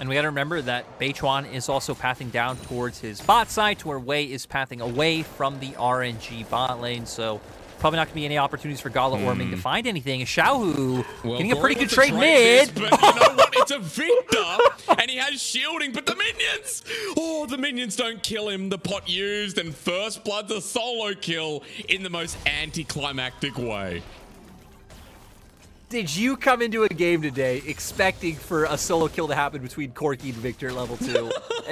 And we got to remember that Beichuan is also pathing down towards his bot side, to where Wei is pathing away from the RNG bot lane. So probably not going to be any opportunities for Gala or Ming to hmm. find anything. Xiaohu Well, getting a pretty good trade this, mid. but you know what? It's a Viktor, and he has shielding, but the minions! Oh, the minions don't kill him. The pot used, and First Blood's a solo kill in the most anticlimactic way. Did you come into a game today expecting for a solo kill to happen between Corki and Viktor level 2?